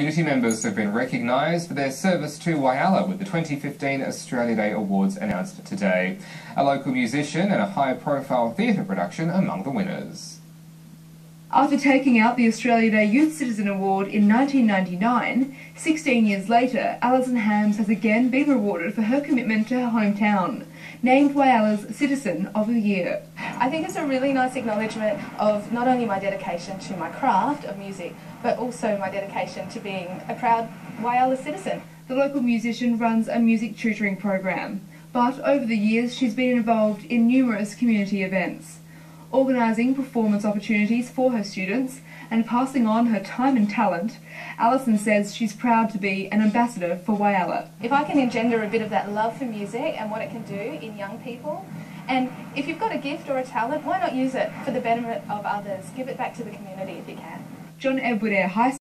Community members have been recognised for their service to Whyalla with the 2015 Australia Day Awards announced today. A local musician and a high profile theatre production among the winners. After taking out the Australia Day Youth Citizen Award in 1999, 16 years later, Alison Hams has again been rewarded for her commitment to her hometown, named Whyalla's Citizen of the Year. I think it's a really nice acknowledgement of not only my dedication to my craft of music, but also my dedication to being a proud Whyalla citizen. The local musician runs a music tutoring program, but over the years she's been involved in numerous community events organising performance opportunities for her students and passing on her time and talent, Alison says she's proud to be an ambassador for Whyalla. If I can engender a bit of that love for music and what it can do in young people, and if you've got a gift or a talent, why not use it for the benefit of others? Give it back to the community if you can. John Edward Air High